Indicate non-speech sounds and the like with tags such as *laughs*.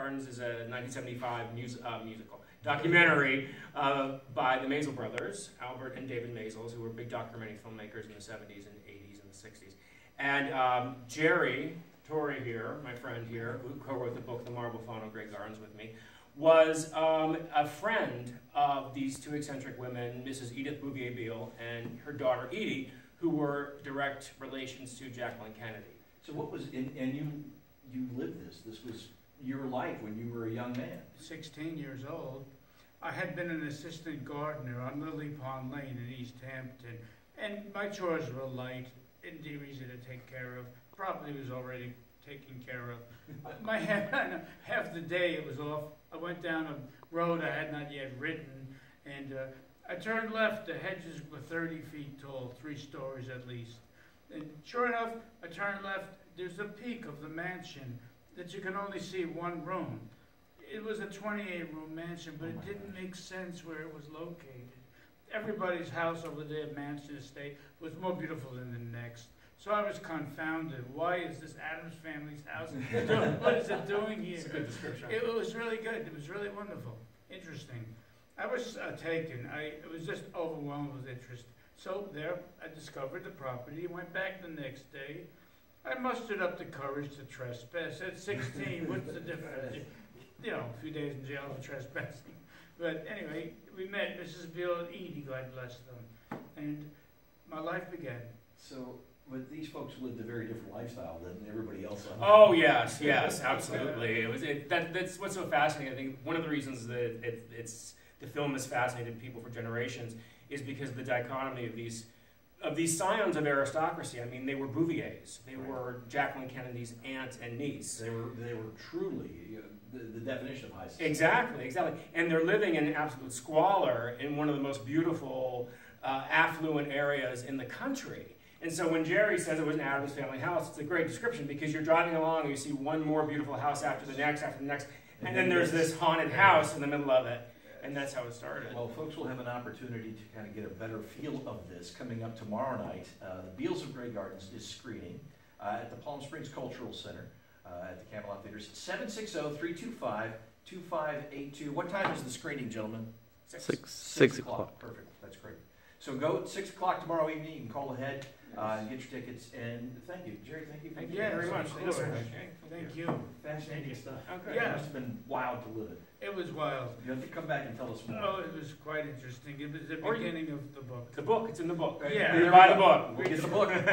Gardens is a 1975 mus- uh, musical documentary uh, by the Maysles brothers, Albert and David Maysles, who were big documentary filmmakers in the 70s and 80s and the 60s. And um, Jerry Torre here, my friend here, who co-wrote the book The Marble Fawn of Grey Gardens with me, was um, a friend of these two eccentric women, Mrs. Edith Bouvier Beale and her daughter Edie, who were direct relations to Jacqueline Kennedy. So what was, and, and you, you lived this, this was your life when you were a young man. 16 years old. I had been an assistant gardener on Lily Pond Lane in East Hampton, and my chores were light and easy to take care of. Property was already taken care of. *laughs* My half, *laughs* half the day it was off. I went down a road I had not yet ridden, and uh, I turned left. The hedges were 30 feet tall, three stories at least. And sure enough, I turned left. There's a peak of the mansion that you can only see one room. It was a 28 room mansion, but Oh it didn't gosh. make sense where it was located. Everybody's house over there, Mansion Estate, was more beautiful than the next. So I was confounded. Why is this Addams family's house? *laughs* what is it doing here? It's a good description. It was really good. It was really wonderful, interesting. I was uh, taken. I was just overwhelmed with interest. So there, I discovered the property. Went back the next day. I mustered up the courage to trespass. At 16, what's the difference? You know, a few days in jail for trespassing. But anyway, we met Mrs. Beale and Edie, God bless them, and my life began. So, but these folks lived a very different lifestyle than everybody else on. Oh yes, yes, absolutely. It was it, that, that's what's so fascinating. I think one of the reasons that it, it's the film has fascinated people for generations is because of the dichotomy of these of these scions of aristocracy. I mean, they were Bouviers. They Right. were Jacqueline Kennedy's aunt and niece. They were, they were truly you know, the, the definition of high society. Exactly, exactly. And they're living in absolute squalor in one of the most beautiful, uh, affluent areas in the country. And so when Jerry says it was an Addams family house, it's a great description because you're driving along and you see one more beautiful house after the next, after the next, and then there's this haunted house in the middle of it. And that's how it started. Well, folks will have an opportunity to kind of get a better feel of this coming up tomorrow night. Uh, the Beales of Grey Gardens is screening uh, at the Palm Springs Cultural Center uh, at the Camelot Theaters. 760-325-2582. What time is the screening, gentlemen? Six, six o'clock. Perfect, that's great. So go at 6 o'clock tomorrow evening. You can call ahead uh, and get your tickets. And thank you, Jerry, thank you for Thank you very much. of Thank you so course. much. Thank you. Fascinating stuff. Okay. Yeah. It must have been wild to live it. It was wild. You have to come back and tell us more. Oh, it was quite interesting. It was the Or you- beginning of the book. The book, it's in the book. Yeah. You buy the book. We'll get the book. *laughs*